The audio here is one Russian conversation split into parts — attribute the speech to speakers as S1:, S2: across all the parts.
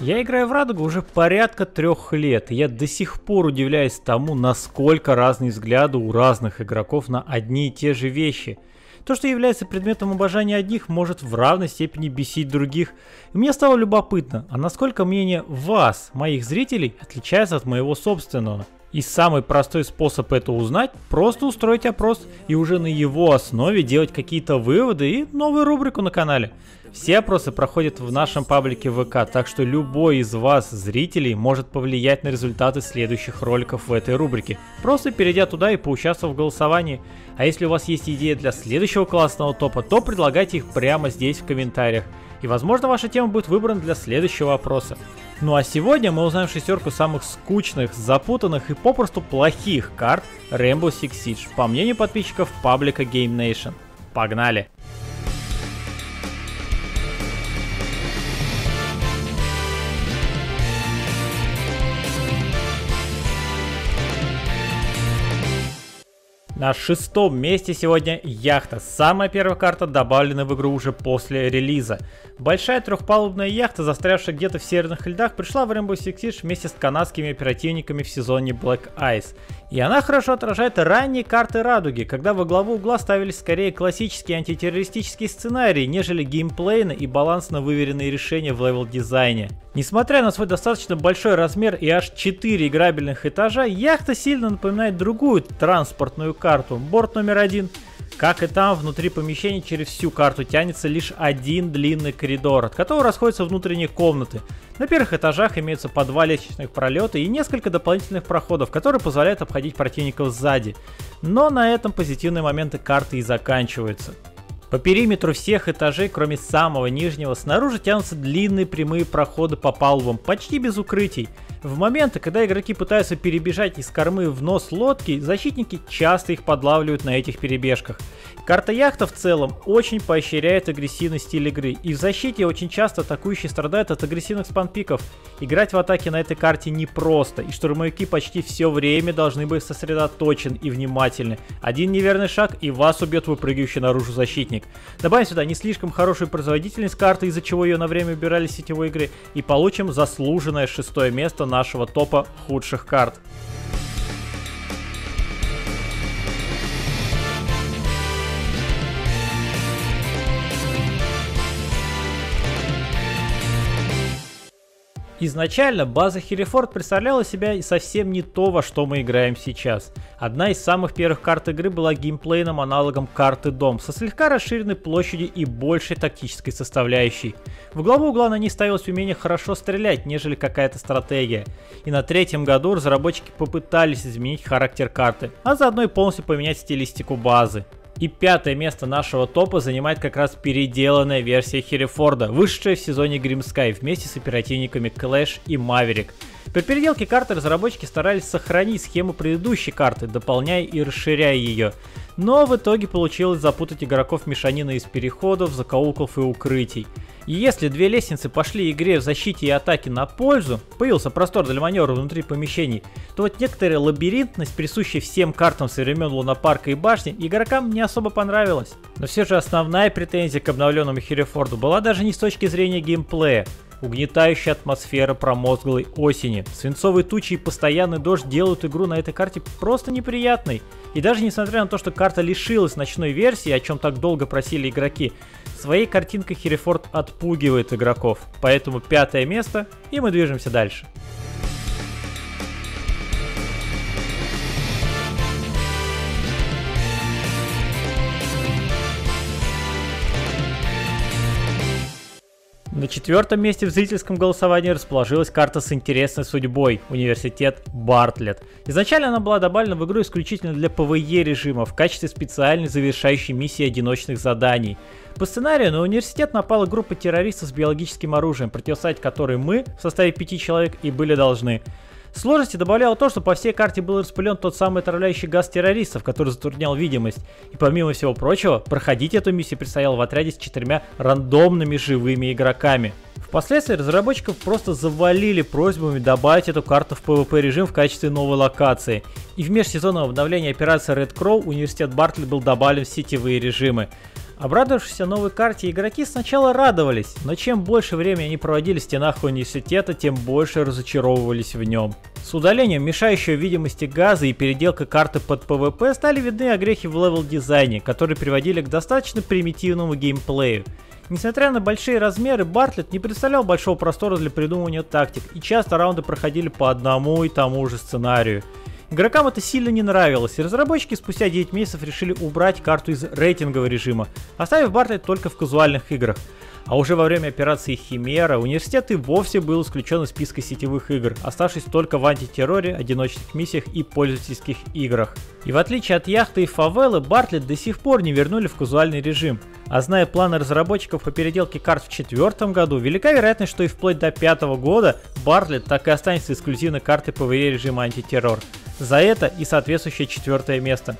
S1: Я играю в Радугу уже порядка трех лет, и я до сих пор удивляюсь тому, насколько разные взгляды у разных игроков на одни и те же вещи. То, что является предметом обожания одних, может в равной степени бесить других. И мне стало любопытно, а насколько мнение вас, моих зрителей, отличается от моего собственного. И самый простой способ это узнать – просто устроить опрос и уже на его основе делать какие-то выводы и новую рубрику на канале. Все опросы проходят в нашем паблике ВК, так что любой из вас, зрителей, может повлиять на результаты следующих роликов в этой рубрике, просто перейдя туда и поучаствовав в голосовании. А если у вас есть идеи для следующего классного топа, то предлагайте их прямо здесь в комментариях. И возможно ваша тема будет выбрана для следующего опроса. Ну а сегодня мы узнаем шестерку самых скучных, запутанных и попросту плохих карт Rainbow Six Siege, по мнению подписчиков паблика Game Nation. Погнали! На шестом месте сегодня яхта. Самая первая карта добавлена в игру уже после релиза. Большая трехпалубная яхта, застрявшая где-то в северных льдах, пришла в Rainbow Six Siege вместе с канадскими оперативниками в сезоне Black Ice. И она хорошо отражает ранние карты Радуги, когда во главу угла ставились скорее классические антитеррористические сценарии, нежели геймплейно и балансно выверенные решения в левел-дизайне. Несмотря на свой достаточно большой размер и аж 4 играбельных этажа, яхта сильно напоминает другую транспортную карту, борт номер один – как и там, внутри помещения через всю карту тянется лишь один длинный коридор, от которого расходятся внутренние комнаты. На первых этажах имеются по два лестничных пролета и несколько дополнительных проходов, которые позволяют обходить противников сзади. Но на этом позитивные моменты карты и заканчиваются. По периметру всех этажей, кроме самого нижнего, снаружи тянутся длинные прямые проходы по палубам, почти без укрытий. В моменты, когда игроки пытаются перебежать из кормы в нос лодки, защитники часто их подлавливают на этих перебежках. Карта яхта в целом очень поощряет агрессивный стиль игры, и в защите очень часто атакующие страдают от агрессивных спанпиков. Играть в атаке на этой карте непросто, и штурмовики почти все время должны быть сосредоточены и внимательны. Один неверный шаг, и вас убьет выпрыгивающий наружу защитник. Добавим сюда не слишком хорошую производительность карты, из-за чего ее на время убирали с сетевой игры, и получим заслуженное шестое место нашего топа худших карт. Изначально база Херефорд представляла себя совсем не то, во что мы играем сейчас. Одна из самых первых карт игры была геймплейным аналогом карты Дом, со слегка расширенной площадью и большей тактической составляющей. В главу угла на ней ставилось умение хорошо стрелять, нежели какая-то стратегия. И на третьем году разработчики попытались изменить характер карты, а заодно и полностью поменять стилистику базы. И пятое место нашего топа занимает как раз переделанная версия Херефорда, вышедшая в сезоне Grim вместе с оперативниками Clash и Maverick. При переделке карты разработчики старались сохранить схему предыдущей карты, дополняя и расширяя ее. Но в итоге получилось запутать игроков мешанина из переходов, закоулков и укрытий. И если две лестницы пошли игре в защите и атаке на пользу, появился простор для маневра внутри помещений, то вот некоторая лабиринтность, присущая всем картам со времен Лунопарка и башни, игрокам не особо понравилась. Но все же основная претензия к обновленному Херефорду была даже не с точки зрения геймплея, угнетающая атмосфера промозглой осени. Свинцовые тучи и постоянный дождь делают игру на этой карте просто неприятной. И даже несмотря на то, что карта лишилась ночной версии, о чем так долго просили игроки, своей картинкой Херефорд отпугивает игроков. Поэтому пятое место, и мы движемся дальше. На четвертом месте в зрительском голосовании расположилась карта с интересной судьбой – Университет Бартлетт. Изначально она была добавлена в игру исключительно для PvE режима в качестве специальной завершающей миссии одиночных заданий. По сценарию на университет напала группа террористов с биологическим оружием, противостоять которой мы в составе пяти человек и были должны. Сложности добавляло то, что по всей карте был распылен тот самый отравляющий газ террористов, который затруднял видимость. И помимо всего прочего, проходить эту миссию предстояло в отряде с четырьмя рандомными живыми игроками. Впоследствии разработчиков просто завалили просьбами добавить эту карту в PvP режим в качестве новой локации. И в межсезонном обновлении операции Red Crow университет Бартлетт был добавлен в сетевые режимы. Обрадовавшись новой карте, игроки сначала радовались, но чем больше времени они проводили в стенах университета, тем больше разочаровывались в нем. С удалением мешающего видимости газа и переделкой карты под PvP стали видны огрехи в левел-дизайне, которые приводили к достаточно примитивному геймплею. Несмотря на большие размеры, Бартлет не представлял большого простора для придумывания тактик, и часто раунды проходили по одному и тому же сценарию. Игрокам это сильно не нравилось, и разработчики спустя 9 месяцев решили убрать карту из рейтингового режима, оставив Бартлет только в казуальных играх. А уже во время операции Химера университет и вовсе был исключен из списка сетевых игр, оставшись только в антитерроре, одиночных миссиях и пользовательских играх. И в отличие от яхты и фавелы, Бартлет до сих пор не вернули в казуальный режим. А зная планы разработчиков по переделке карт в четвертом году, велика вероятность, что и вплоть до пятого года Бартлет так и останется эксклюзивной картой PvE режима антитеррор. За это и соответствующее четвертое место.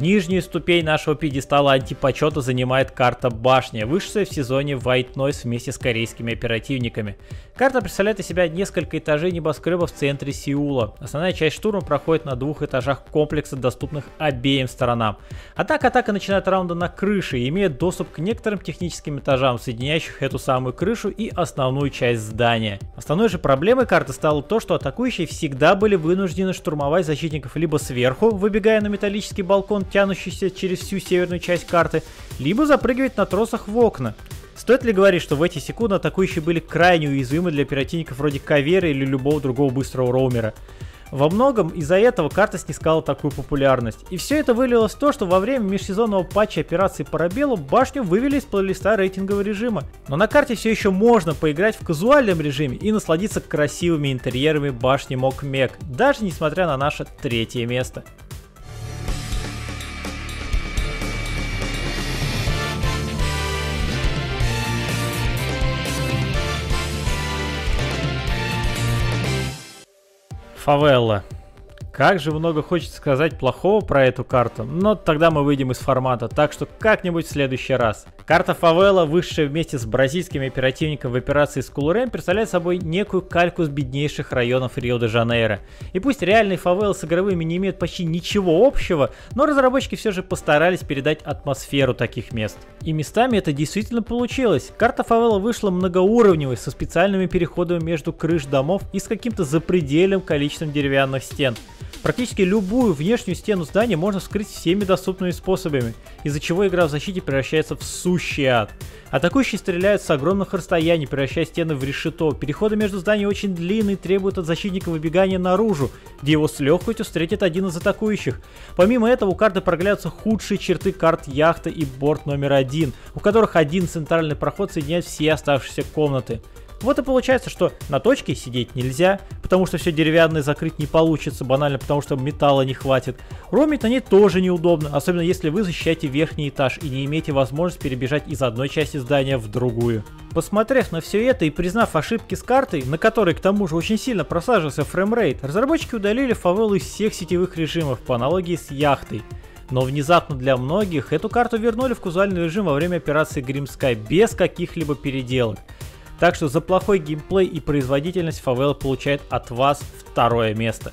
S1: Нижнюю ступень нашего пьедестала антипочета занимает карта Башня, вышедшая в сезоне White Noise вместе с корейскими оперативниками. Карта представляет из себя несколько этажей небоскреба в центре Сеула. Основная часть штурма проходит на двух этажах комплекса, доступных обеим сторонам. Однако атака начинает раунда на крыше и имеет доступ к некоторым техническим этажам, соединяющих эту самую крышу и основную часть здания. Основной же проблемой карты стало то, что атакующие всегда были вынуждены штурмовать защитников либо сверху, выбегая на металлический балкон, тянущийся через всю северную часть карты, либо запрыгивать на тросах в окна. Стоит ли говорить, что в эти секунды атакующие были крайне уязвимы для оперативников вроде Кавера или любого другого быстрого роумера? Во многом из-за этого карта снискала такую популярность. И все это вылилось в то, что во время межсезонного патча операции Парабеллу башню вывели из плейлиста рейтингового режима. Но на карте все еще можно поиграть в казуальном режиме и насладиться красивыми интерьерами башни Мокмек, даже несмотря на наше третье место. Фавелла. Как же много хочется сказать плохого про эту карту, но тогда мы выйдем из формата, так что как-нибудь в следующий раз. Карта Фавела, высшая вместе с бразильскими оперативниками в операции Скулурен, представляет собой некую кальку с беднейших районов Рио-де-Жанейро. И пусть реальные фавелы с игровыми не имеют почти ничего общего, но разработчики все же постарались передать атмосферу таких мест. И местами это действительно получилось. Карта Фавела вышла многоуровневой, со специальными переходами между крыш домов и с каким-то запредельным количеством деревянных стен. Практически любую внешнюю стену здания можно вскрыть всеми доступными способами, из-за чего игра в защите превращается в сущий ад. Атакующие стреляют с огромных расстояний, превращая стены в решето. Переходы между зданиями очень длинные и требуют от защитника выбегания наружу, где его с легкостью встретит один из атакующих. Помимо этого у карты проглядываются худшие черты карт яхта и борт номер один, у которых один центральный проход соединяет все оставшиеся комнаты. Вот и получается, что на точке сидеть нельзя, потому что все деревянное закрыть не получится, банально потому что металла не хватит. Ромить на ней тоже неудобно, особенно если вы защищаете верхний этаж и не имеете возможность перебежать из одной части здания в другую. Посмотрев на все это и признав ошибки с картой, на которой к тому же очень сильно просаживался фреймрейт, разработчики удалили фавелу из всех сетевых режимов по аналогии с яхтой. Но внезапно для многих эту карту вернули в казуальный режим во время операции Grim Sky без каких-либо переделок. Так что за плохой геймплей и производительность фавела получает от вас второе место.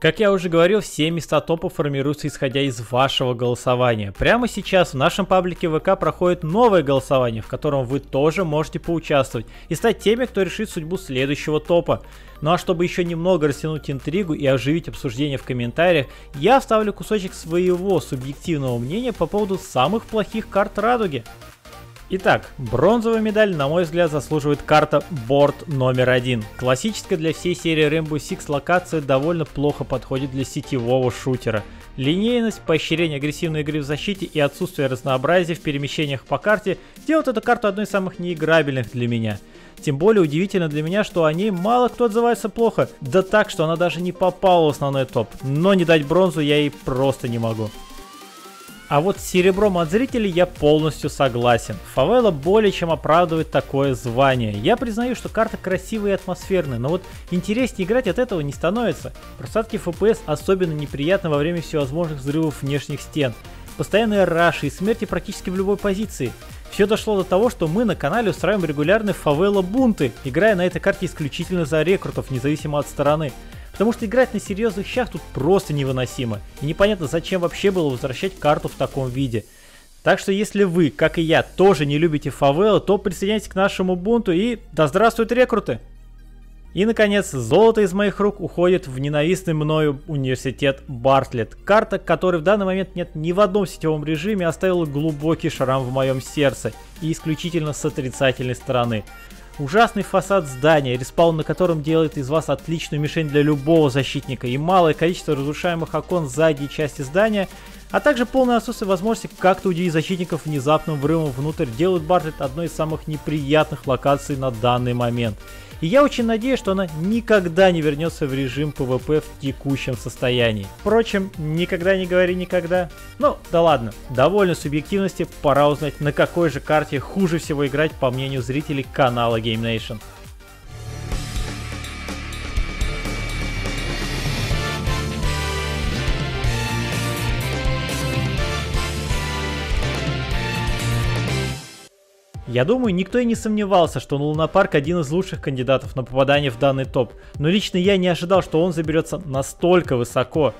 S1: Как я уже говорил, все места топа формируются исходя из вашего голосования. Прямо сейчас в нашем паблике ВК проходит новое голосование, в котором вы тоже можете поучаствовать и стать теми, кто решит судьбу следующего топа. Ну а чтобы еще немного растянуть интригу и оживить обсуждение в комментариях, я вставлю кусочек своего субъективного мнения по поводу самых плохих карт радуги. Итак, бронзовая медаль, на мой взгляд, заслуживает карта Борт номер один. Классическая для всей серии Rainbow Six локация довольно плохо подходит для сетевого шутера. Линейность, поощрение агрессивной игры в защите и отсутствие разнообразия в перемещениях по карте делают эту карту одной из самых неиграбельных для меня. Тем более удивительно для меня, что о ней мало кто отзывается плохо, да так, что она даже не попала в основной топ. Но не дать бронзу я ей просто не могу. А вот с серебром от зрителей я полностью согласен. Фавела более чем оправдывает такое звание. Я признаю, что карта красивая и атмосферная, но вот интереснее играть от этого не становится. Просадки FPS особенно неприятны во время всевозможных взрывов внешних стен. постоянные раши и смерти практически в любой позиции. Все дошло до того, что мы на канале устраиваем регулярные фавела бунты, играя на этой карте исключительно за рекрутов, независимо от стороны. Потому что играть на серьезных щах тут просто невыносимо. И непонятно, зачем вообще было возвращать карту в таком виде. Так что если вы, как и я, тоже не любите фавелы, то присоединяйтесь к нашему бунту и да здравствуют рекруты! И, наконец, золото из моих рук уходит в ненавистный мною университет Бартлетт. Карта, которой в данный момент нет ни в одном сетевом режиме, оставила глубокий шрам в моем сердце. И исключительно с отрицательной стороны. Ужасный фасад здания, респаун на котором делает из вас отличную мишень для любого защитника, и малое количество разрушаемых окон задней части здания, а также полное отсутствие возможности как-то удивить защитников внезапным врывом внутрь, делают Бартлетт одной из самых неприятных локаций на данный момент. И я очень надеюсь, что она никогда не вернется в режим PvP в текущем состоянии. Впрочем, никогда не говори никогда. Ну, да ладно, довольно субъективности, пора узнать, на какой же карте хуже всего играть по мнению зрителей канала Game Nation. Я думаю, никто и не сомневался, что Лунапарк один из лучших кандидатов на попадание в данный топ, но лично я не ожидал, что он заберется настолько высоко.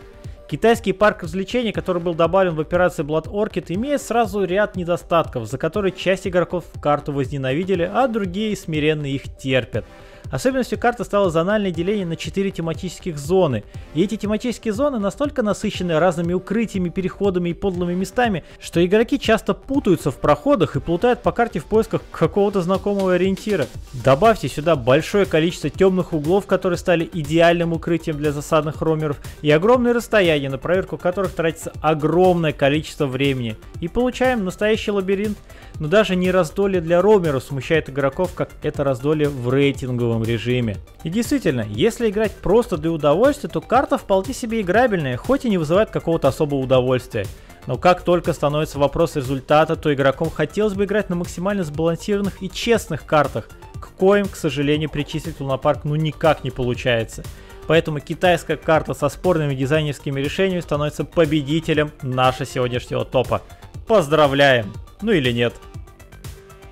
S1: Китайский парк развлечений, который был добавлен в операции Blood Orchid, имеет сразу ряд недостатков, за которые часть игроков карту возненавидели, а другие смиренно их терпят. Особенностью карты стало зональное деление на 4 тематических зоны. И эти тематические зоны настолько насыщены разными укрытиями, переходами и подлыми местами, что игроки часто путаются в проходах и плутают по карте в поисках какого-то знакомого ориентира. Добавьте сюда большое количество темных углов, которые стали идеальным укрытием для засадных ромеров, и огромные расстояния, на проверку которых тратится огромное количество времени. И получаем настоящий лабиринт. Но даже не раздолье для ромеров смущает игроков, как это раздолье в рейтинговом быстром режиме. И действительно, если играть просто для удовольствия, то карта вполне себе играбельная, хоть и не вызывает какого-то особого удовольствия. Но как только становится вопрос результата, то игрокам хотелось бы играть на максимально сбалансированных и честных картах, к коим, к сожалению, причислить лунопарк ну никак не получается. Поэтому китайская карта со спорными дизайнерскими решениями становится победителем нашего сегодняшнего топа. Поздравляем! Ну или нет.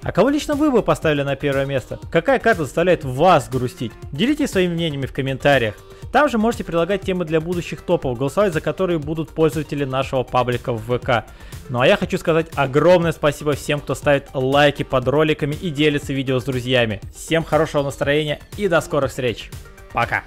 S1: А кого лично вы бы поставили на первое место? Какая карта заставляет вас грустить? Делитесь своими мнениями в комментариях. Там же можете предлагать темы для будущих топов, голосовать за которые будут пользователи нашего паблика в ВК. Ну а я хочу сказать огромное спасибо всем, кто ставит лайки под роликами и делится видео с друзьями. Всем хорошего настроения и до скорых встреч. Пока.